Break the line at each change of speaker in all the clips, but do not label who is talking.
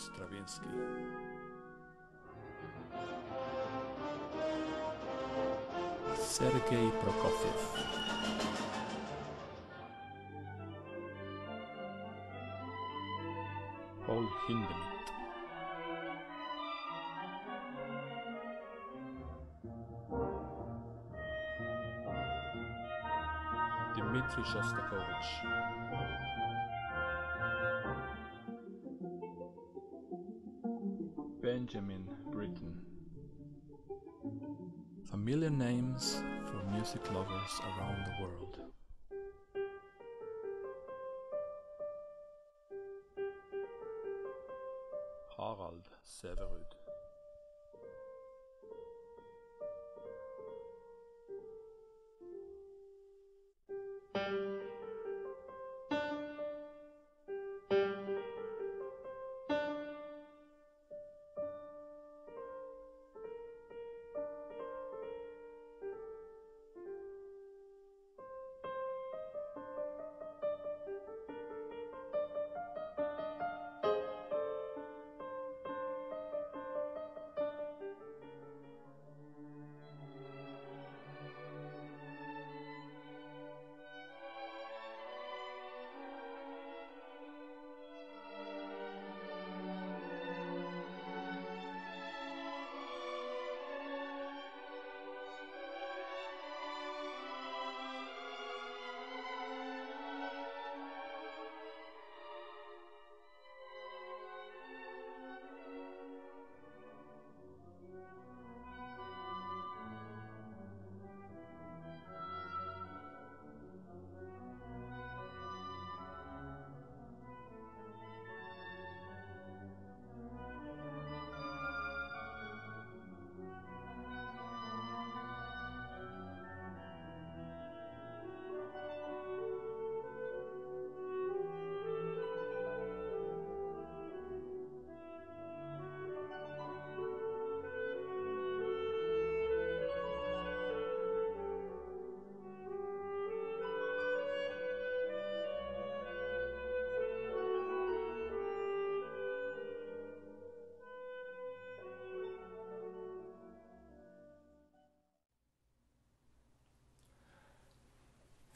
Strawińskiej. Sergiej Prokofiew. Paul Hindemith. Dmitry Shostakovich. Benjamin Britten. Familiar names for music lovers around the world.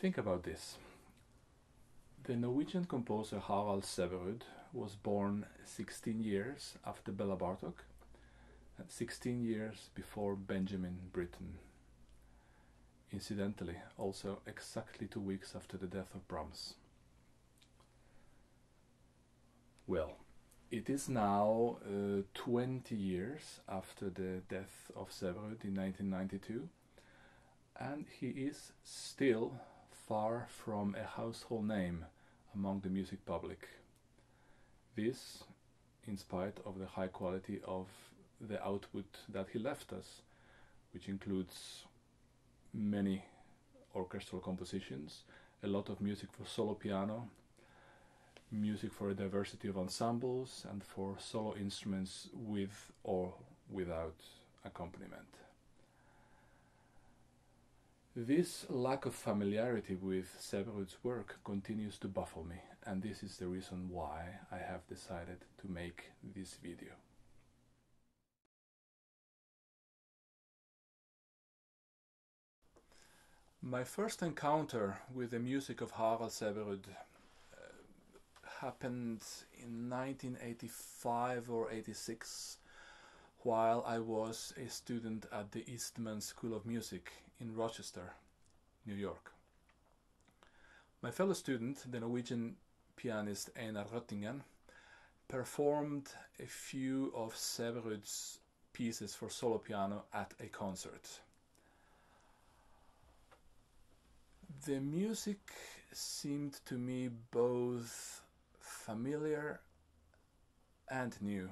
Think about this. The Norwegian composer Harald Sæverud was born 16 years after Bela Bartok, 16 years before Benjamin Britten. Incidentally, also exactly two weeks after the death of Brahms. Well, it is now uh, 20 years after the death of Sæverud in 1992, and he is still far from a household name among the music public. This, in spite of the high quality of the output that he left us, which includes many orchestral compositions, a lot of music for solo piano, music for a diversity of ensembles, and for solo instruments with or without accompaniment. This lack of familiarity with Sæverud's work continues to baffle me, and this is the reason why I have decided to make this video. My first encounter with the music of Harald Sæverud uh, happened in 1985 or 86 while I was a student at the Eastman School of Music in Rochester, New York. My fellow student, the Norwegian pianist Einar Røttingen, performed a few of Sæverud's pieces for solo piano at a concert. The music seemed to me both familiar and new.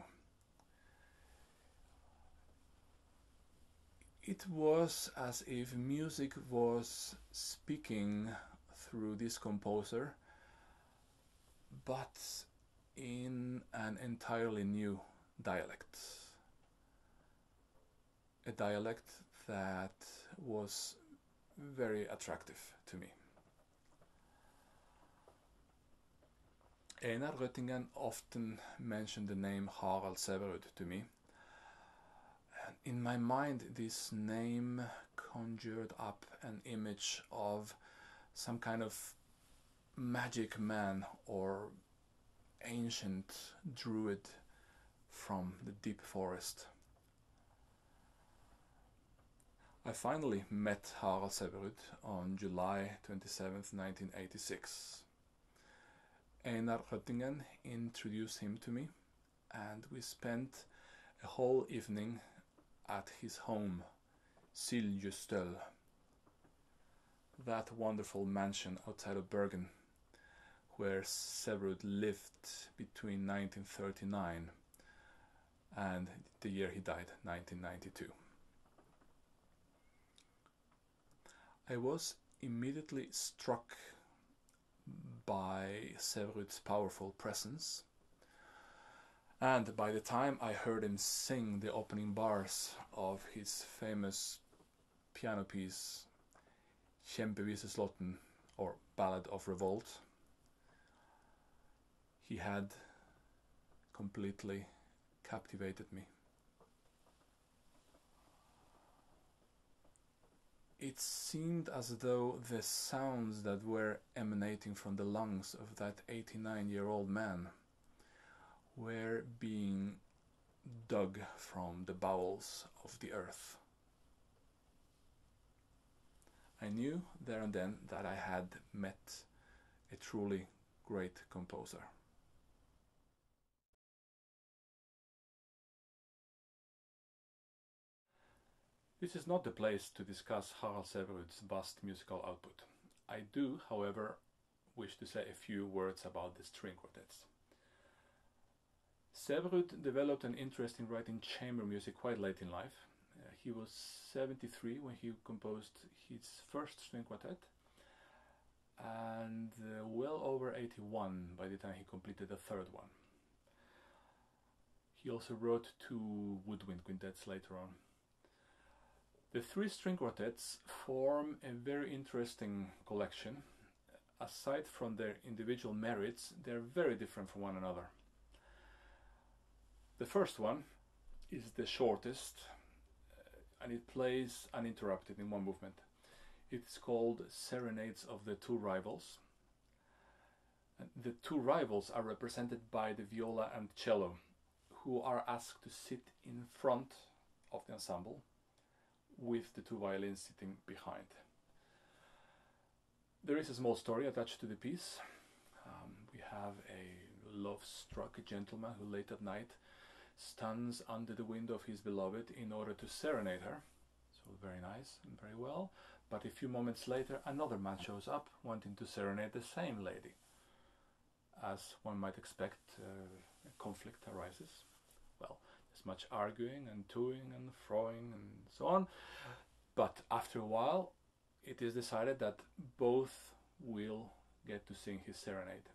It was as if music was speaking through this composer, but in an entirely new dialect. A dialect that was very attractive to me. Einar Røttingen often mentioned the name Harald Sæverud to me. In my mind, this name conjured up an image of some kind of magic man or ancient druid from the deep forest. I finally met Harald Sæverud on July 27, 1986. Einar Røttingen introduced him to me, and we spent a whole evening at his home, Siljustøl, that wonderful mansion outside of Bergen, where Sæverud lived between 1939 and the year he died, 1992. I was immediately struck by Sæverud's powerful presence. And by the time I heard him sing the opening bars of his famous piano piece, Kjempeviseslåtten, or Ballad of Revolt, he had completely captivated me. It seemed as though the sounds that were emanating from the lungs of that 89 year old man were being dug from the bowels of the earth. I knew there and then that I had met a truly great composer. This is not the place to discuss Harald Sæverud's vast musical output. I do, however, wish to say a few words about the string quartets. Sæverud developed an interest in writing chamber music quite late in life. Uh, he was 73 when he composed his first string quartet, and uh, well over 81 by the time he completed the third one. He also wrote two woodwind quintets later on. The three string quartets form a very interesting collection. Aside from their individual merits, they're very different from one another. The first one is the shortest uh, and it plays uninterrupted in one movement. It's called Serenades of the Two Rivals. And the two rivals are represented by the viola and cello, who are asked to sit in front of the ensemble with the two violins sitting behind. There is a small story attached to the piece. Um, we have a love-struck gentleman who late at night stands under the window of his beloved in order to serenade her. So very nice and very well. But a few moments later, another man shows up wanting to serenade the same lady. As one might expect, uh, a conflict arises. Well, there's much arguing and toing and froing and so on. But after a while, it is decided that both will get to sing his serenade.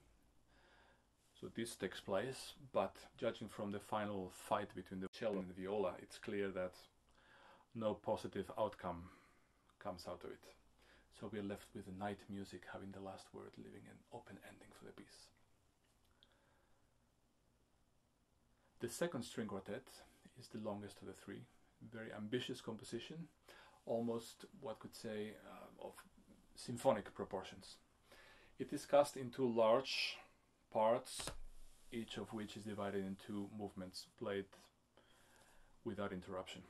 So this takes place, but judging from the final fight between the cello and the viola, it's clear that no positive outcome comes out of it. So we're left with the night music having the last word, leaving an open ending for the piece. The second string quartet is the longest of the three. Very ambitious composition, almost what could say uh, of symphonic proportions. It is cast into large parts, each of which is divided into movements played without interruption.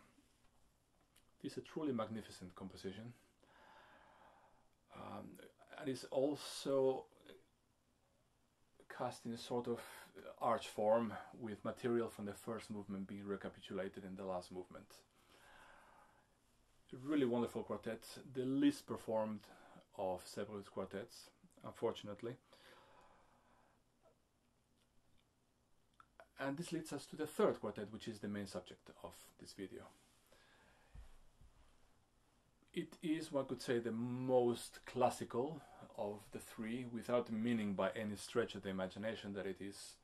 This is a truly magnificent composition. Um, and is also cast in a sort of arch form with material from the first movement being recapitulated in the last movement. Really wonderful quartet, the least performed of several quartets, unfortunately. And this leads us to the third quartet, which is the main subject of this video. It is, one could say, the most classical of the three, without meaning by any stretch of the imagination that it is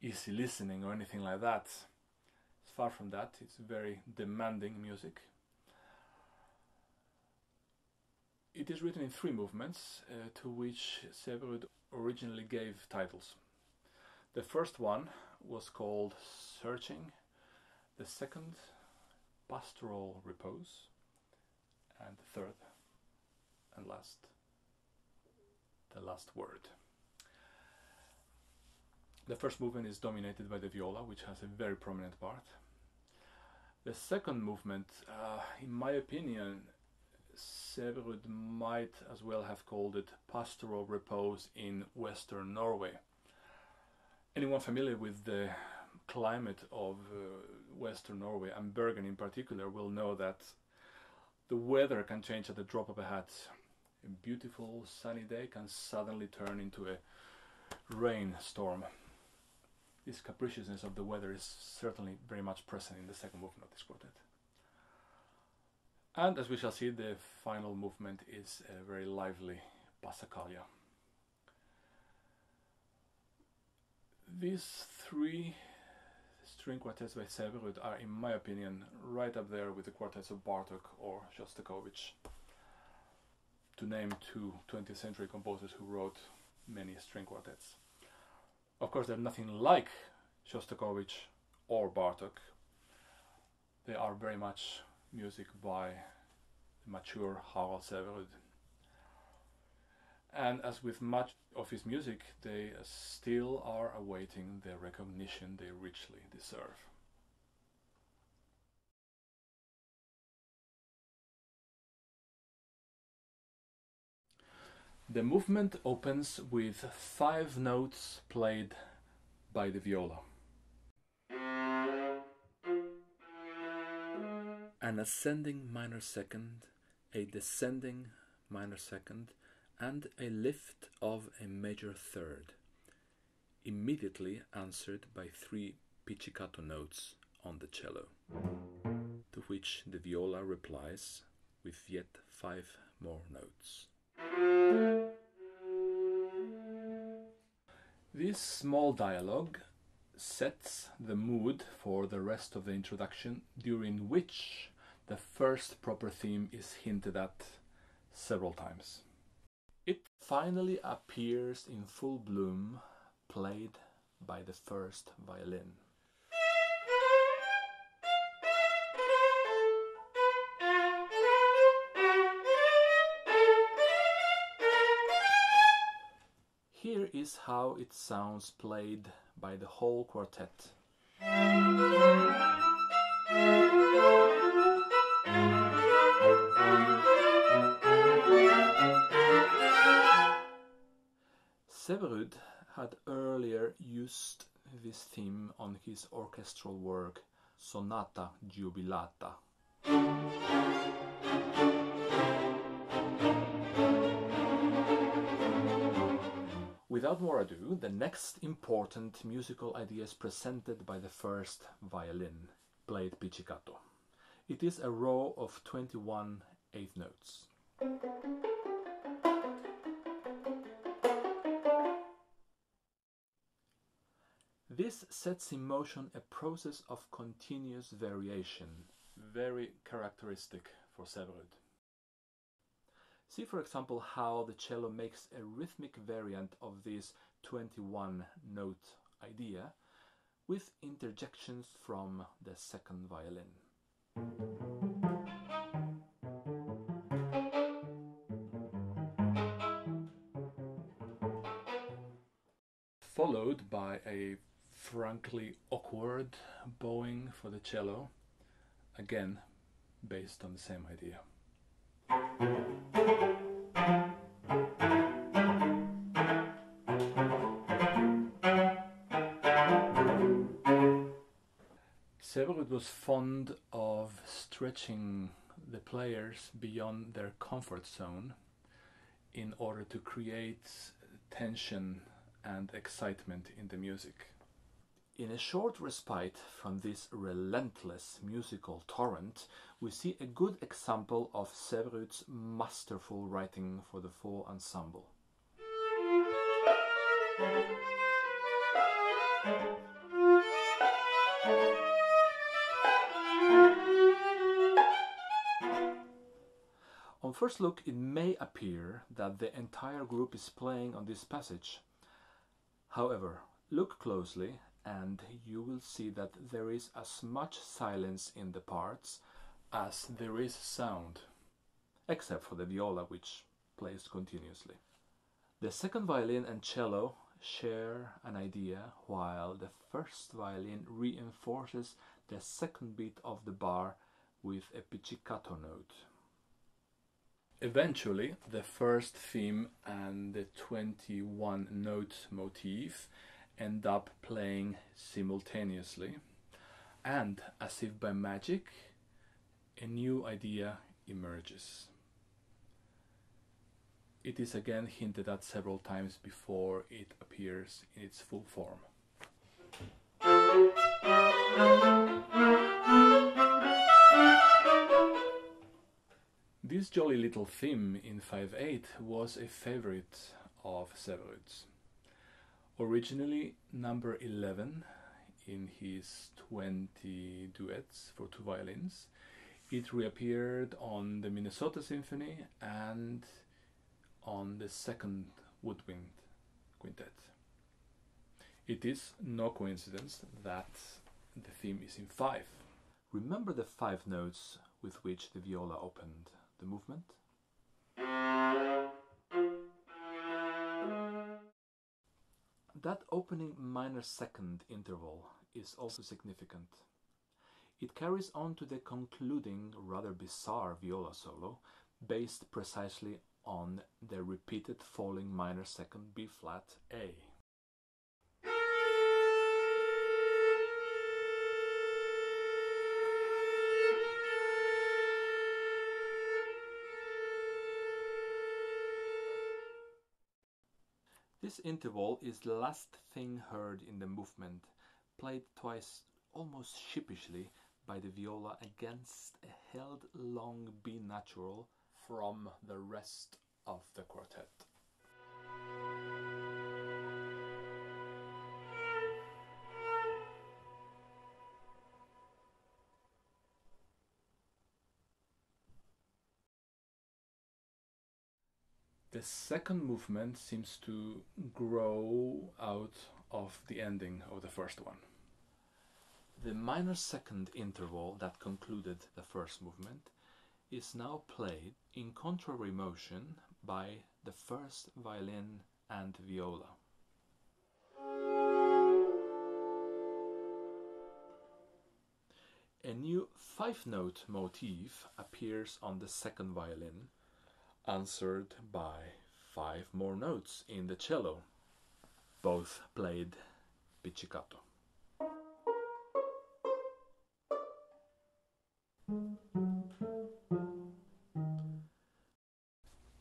easy listening or anything like that. It's far from that, it's very demanding music. It is written in three movements, uh, to which Sæverud originally gave titles. The first one was called Searching, the second, Pastoral Repose, and the third and last, the last word. The first movement is dominated by the viola, which has a very prominent part. The second movement, uh, in my opinion, Sæverud might as well have called it pastoral repose in western Norway. Anyone familiar with the climate of uh, western Norway and Bergen in particular will know that the weather can change at the drop of a hat. A beautiful sunny day can suddenly turn into a rainstorm. This capriciousness of the weather is certainly very much present in the second movement of this quartet. And as we shall see, the final movement is a very lively passacaglia. These three string quartets by Sæverud are, in my opinion, right up there with the quartets of Bartok or Shostakovich, to name two 20th century composers who wrote many string quartets. Of course, they're nothing like Shostakovich or Bartok. They are very much music by the mature Harald Sæverud. And as with much of his music, they still are awaiting the recognition they richly deserve. The movement opens with five notes played by the viola. An ascending minor second, a descending minor second, and a lift of a major third, immediately answered by three pizzicato notes on the cello, to which the viola replies with yet five more notes. This small dialogue sets the mood for the rest of the introduction, during which the first proper theme is hinted at several times. It finally appears in full bloom, played by the first violin. Here is how it sounds played by the whole quartet. Had earlier used this theme on his orchestral work Sonata Jubilata. Without more ado, the next important musical idea is presented by the first violin, played pizzicato. It is a row of 21 eighth notes. This sets in motion a process of continuous variation, very characteristic for Sæverud. See for example how the cello makes a rhythmic variant of this 21 note idea with interjections from the second violin. Followed by a frankly awkward bowing for the cello, again based on the same idea. Sæverud was fond of stretching the players beyond their comfort zone in order to create tension and excitement in the music. In a short respite from this relentless musical torrent, we see a good example of Sæverud's masterful writing for the full ensemble. On first look, it may appear that the entire group is playing on this passage. However, Look closely and you will see that there is as much silence in the parts as there is sound, except for the viola which plays continuously. The second violin and cello share an idea while the first violin reinforces the second beat of the bar with a pizzicato note. Eventually, the first theme and the 21 note motif end up playing simultaneously, and as if by magic, a new idea emerges. It is again hinted at several times before it appears in its full form. This jolly little theme in 5-8 was a favorite of Sæverud's. Originally number 11 in his 20 duets for two violins, it reappeared on the Minnesota Symphony and on the second woodwind quintet. It is no coincidence that the theme is in five. Remember the five notes with which the viola opened the movement? That opening minor second interval is also significant. It carries on to the concluding, rather bizarre viola solo, based precisely on the repeated falling minor second B flat A. This interval is the last thing heard in the movement, played twice almost sheepishly by the viola against a held long B natural from the rest of the quartet. The second movement seems to grow out of the ending of the first one. The minor second interval that concluded the first movement is now played in contrary motion by the first violin and viola. A new five-note motif appears on the second violin, answered by five more notes in the cello, both played pizzicato.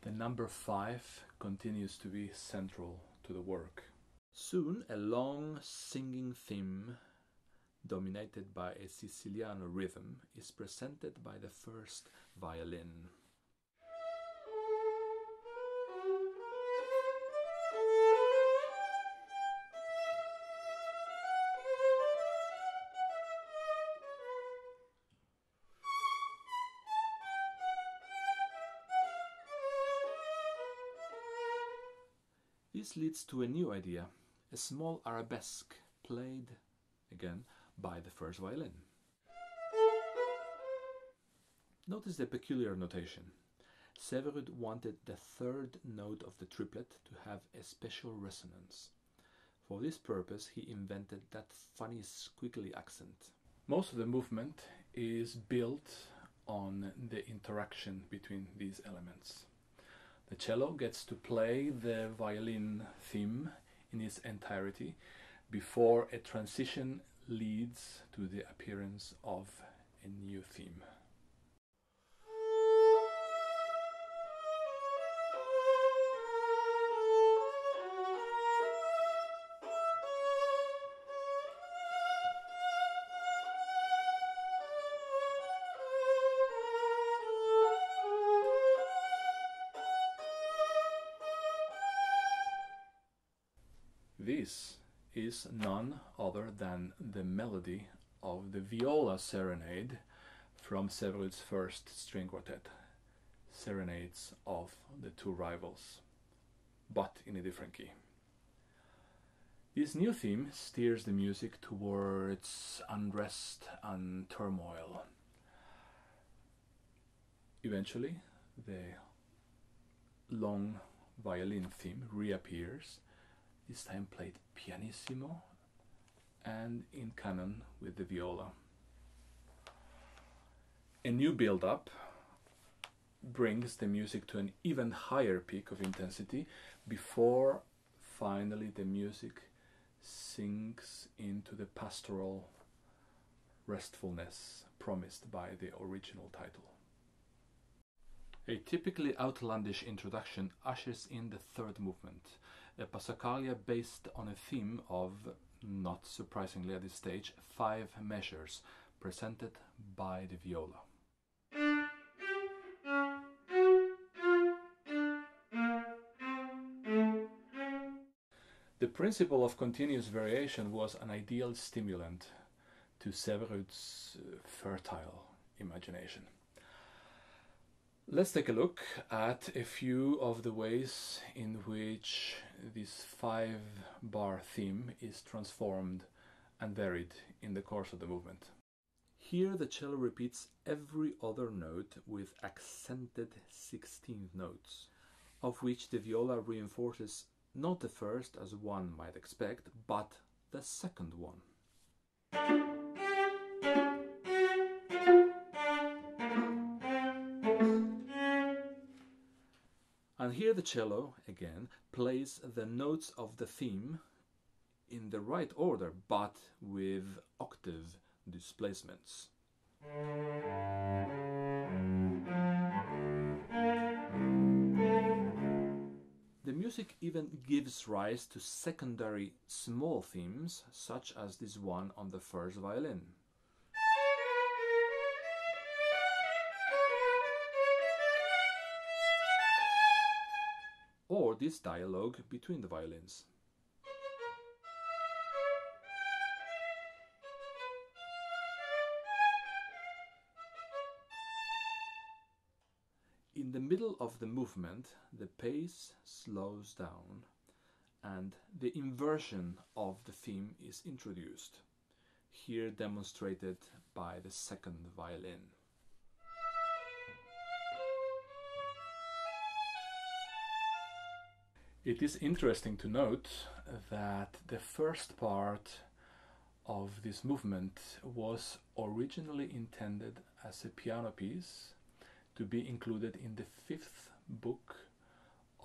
The number five continues to be central to the work. Soon, a long singing theme dominated by a Siciliano rhythm is presented by the first violin. This leads to a new idea, a small arabesque played, again, by the first violin. Notice the peculiar notation. Sæverud wanted the third note of the triplet to have a special resonance. For this purpose he invented that funny squiggly accent. Most of the movement is built on the interaction between these elements. The cello gets to play the violin theme in its entirety before a transition leads to the appearance of a new theme. Is none other than the melody of the viola serenade from Sæverud's first string quartet, Serenades of the Two Rivals, but in a different key. This new theme steers the music towards unrest and turmoil. Eventually, the long violin theme reappears, this time played pianissimo and in canon with the viola. A new build up brings the music to an even higher peak of intensity before finally the music sinks into the pastoral restfulness promised by the original title. A typically outlandish introduction ushers in the third movement, a passacaglia based on a theme of, not surprisingly at this stage, five measures presented by the viola. The principle of continuous variation was an ideal stimulant to Sæverud's uh, fertile imagination. Let's take a look at a few of the ways in which this five bar theme is transformed and varied in the course of the movement. Here the cello repeats every other note with accented sixteenth notes, of which the viola reinforces not the first as one might expect, but the second one. Here the cello, again, plays the notes of the theme in the right order, but with octave displacements. The music even gives rise to secondary small themes, such as this one on the first violin. Or this dialogue between the violins. In the middle of the movement, the pace slows down and the inversion of the theme is introduced, here demonstrated by the second violin. It is interesting to note that the first part of this movement was originally intended as a piano piece to be included in the fifth book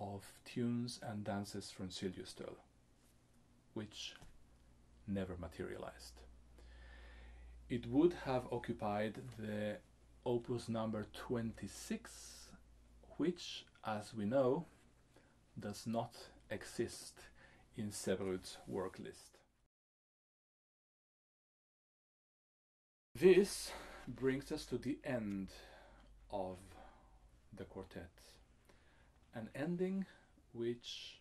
of tunes and dances from Siljustøl, which never materialized. It would have occupied the opus number 26, which, as we know, does not exist in Sæverud's work list. This brings us to the end of the quartet. An ending which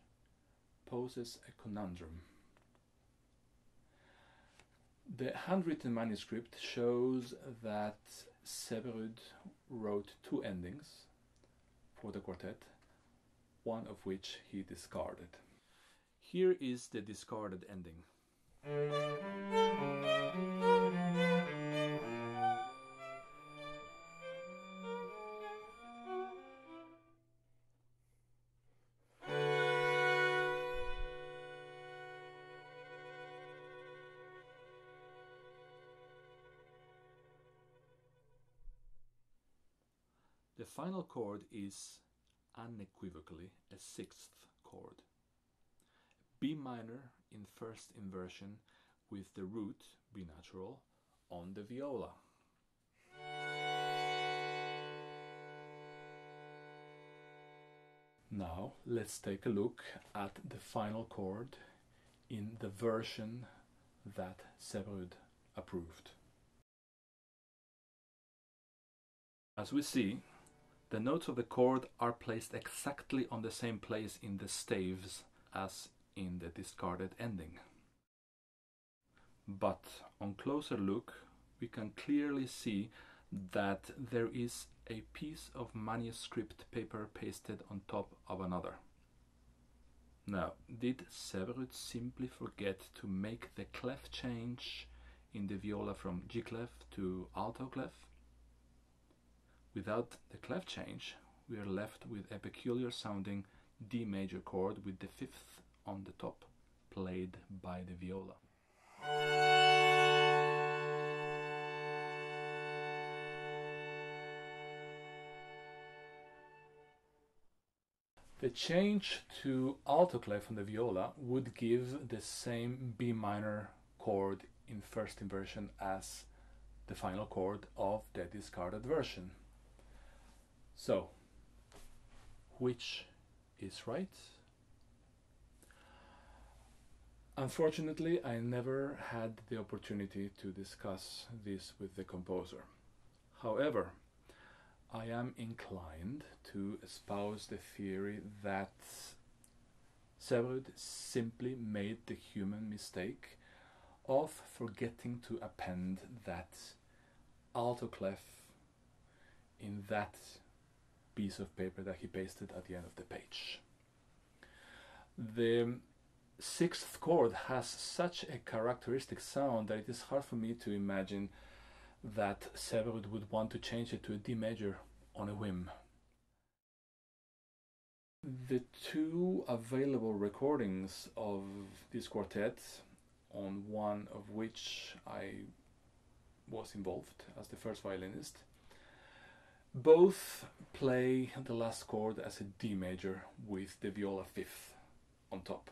poses a conundrum. The handwritten manuscript shows that Sæverud wrote two endings for the quartet, one of which he discarded. Here is the discarded ending. The final chord is unequivocally a sixth chord. B minor in first inversion with the root B natural on the viola. Now let's take a look at the final chord in the version that Sæverud approved. As we see, the notes of the chord are placed exactly on the same place in the staves as in the discarded ending. But on closer look, we can clearly see that there is a piece of manuscript paper pasted on top of another. Now, did Sæverud simply forget to make the clef change in the viola from G clef to alto clef? Without the clef change, we are left with a peculiar sounding D major chord with the fifth on the top, played by the viola. The change to alto clef on the viola would give the same B minor chord in first inversion as the final chord of the discarded version. So, which is right? Unfortunately, I never had the opportunity to discuss this with the composer. However, I am inclined to espouse the theory that Sæverud simply made the human mistake of forgetting to append that alto clef in that piece of paper that he pasted at the end of the page. The sixth chord has such a characteristic sound that it is hard for me to imagine that Sæverud would want to change it to a D major on a whim. The two available recordings of this quartet, on one of which I was involved as the first violinist, both play the last chord as a D major with the viola fifth on top.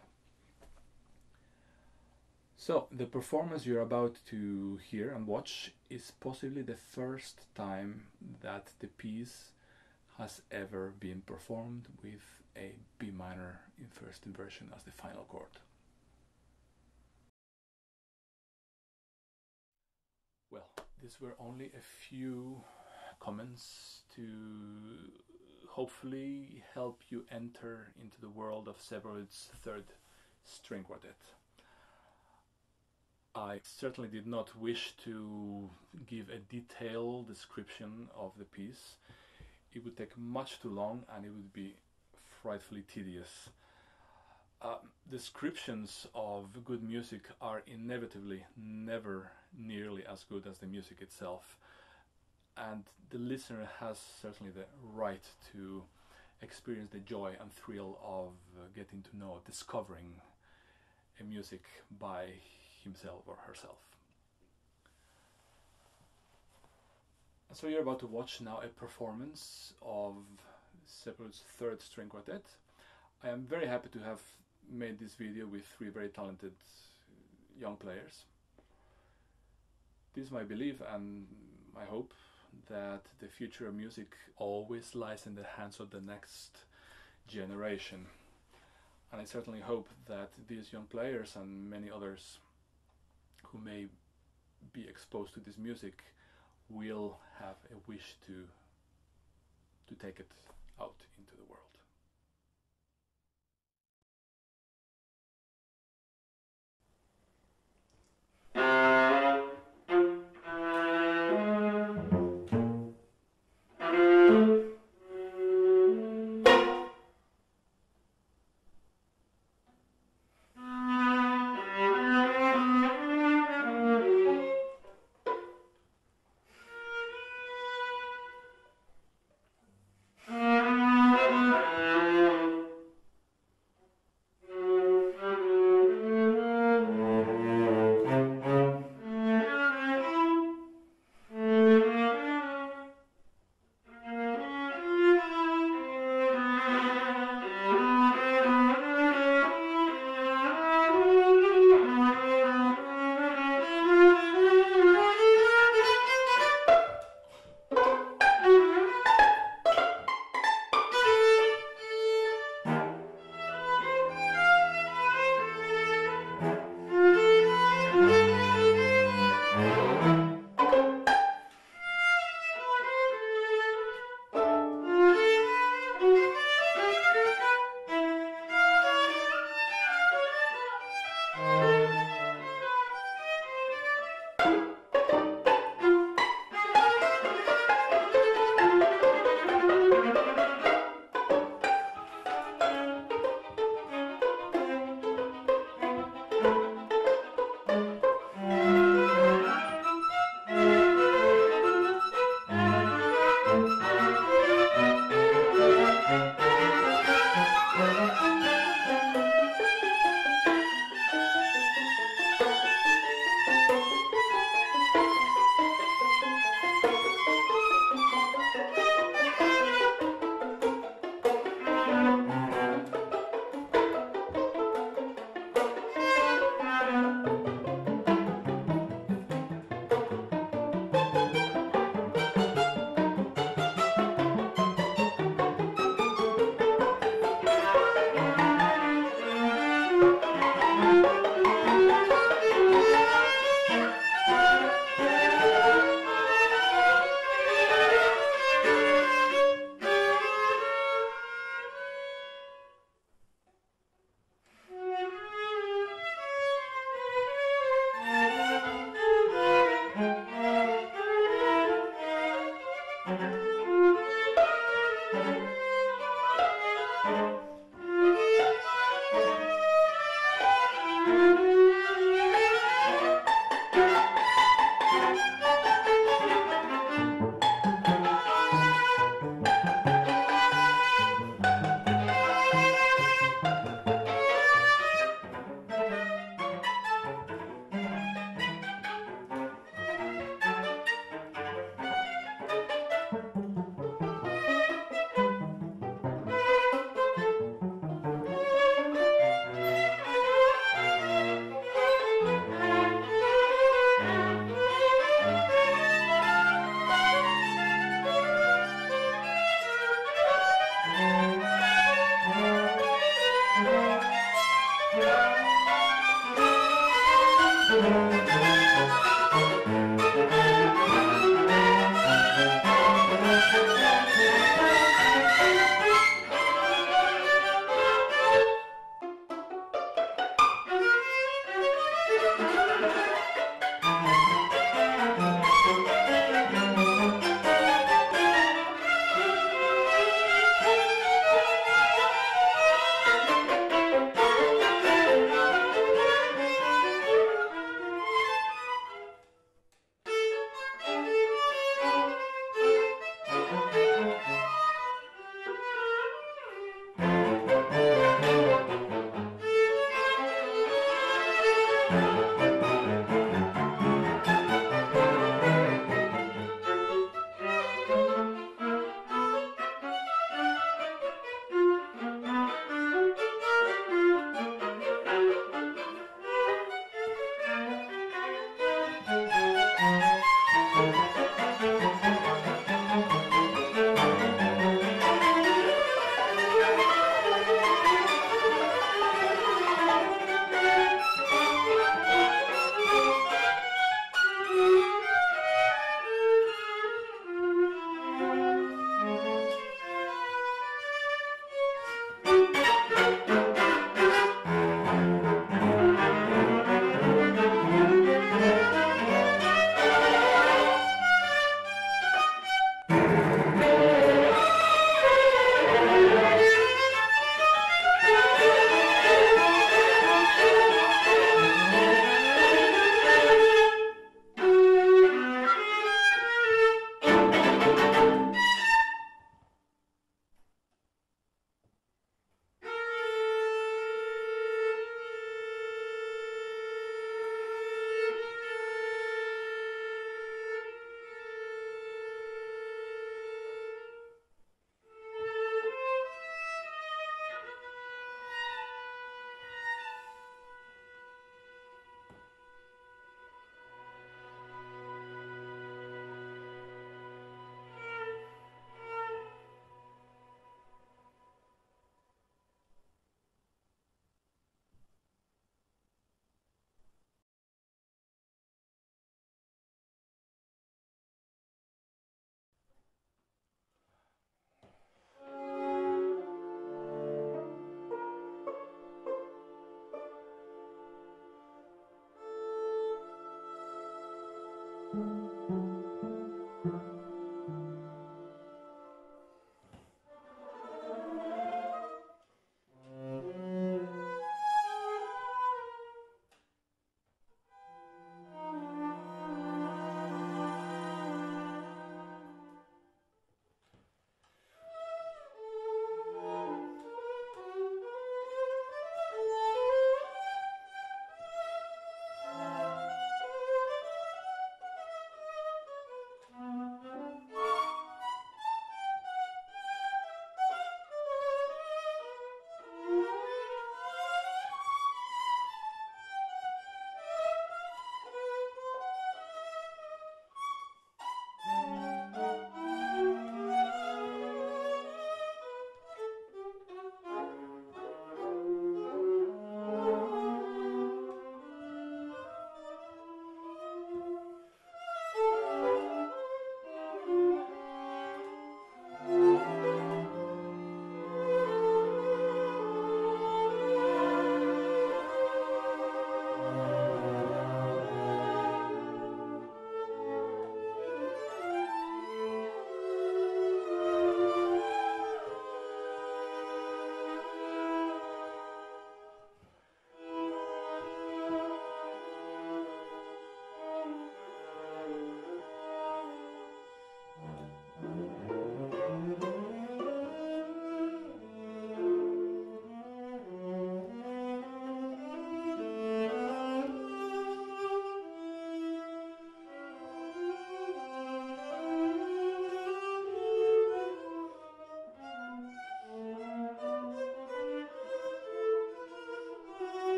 So, the performance you're about to hear and watch is possibly the first time that the piece has ever been performed with a B minor in first inversion as the final chord. Well, these were only a few comments to hopefully help you enter into the world of Sæverud's third string quartet. I certainly did not wish to give a detailed description of the piece. It would take much too long and it would be frightfully tedious. Uh, descriptions of good music are inevitably never nearly as good as the music itself and the listener has certainly the right to experience the joy and thrill of uh, getting to know, discovering a music by himself or herself. So you're about to watch now a performance of Sæverud's third string quartet. I am very happy to have made this video with three very talented young players. This is my belief and my hope that the future of music always lies in the hands of the next generation. And I certainly hope that these young players and many others who may be exposed to this music will have a wish to to take it out into the world.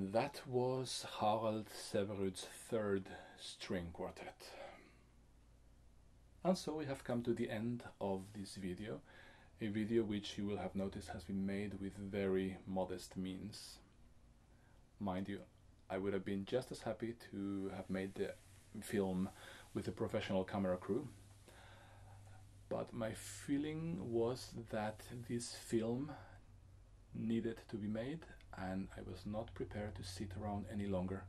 And that was Harald Sæverud's third string quartet. And so we have come to the end of this video, a video which you will have noticed has been made with very modest means. Mind you, I would have been just as happy to have made the film with a professional camera crew. But my feeling was that this film needed to be made and I was not prepared to sit around any longer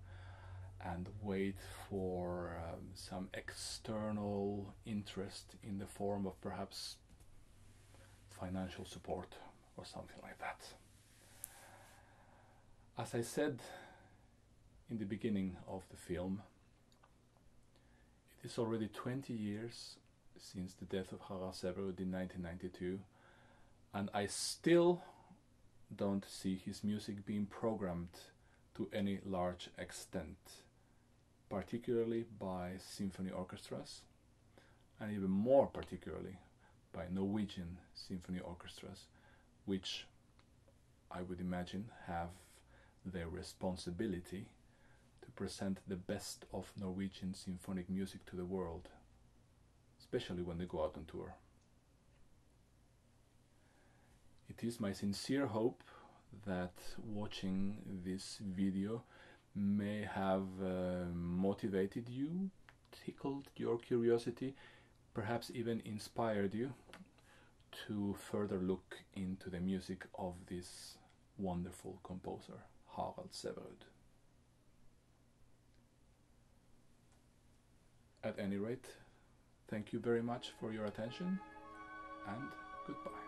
and wait for um, some external interest in the form of perhaps financial support or something like that. As I said in the beginning of the film, it is already 20 years since the death of Harald Sæverud in 1992, and I still don't see his music being programmed to any large extent, particularly by symphony orchestras, and even more particularly by Norwegian symphony orchestras, which I would imagine have their responsibility to present the best of Norwegian symphonic music to the world, especially when they go out on tour. It is my sincere hope that watching this video may have uh, motivated you, tickled your curiosity, perhaps even inspired you to further look into the music of this wonderful composer, Harald Sæverud. At any rate, thank you very much for your attention and goodbye.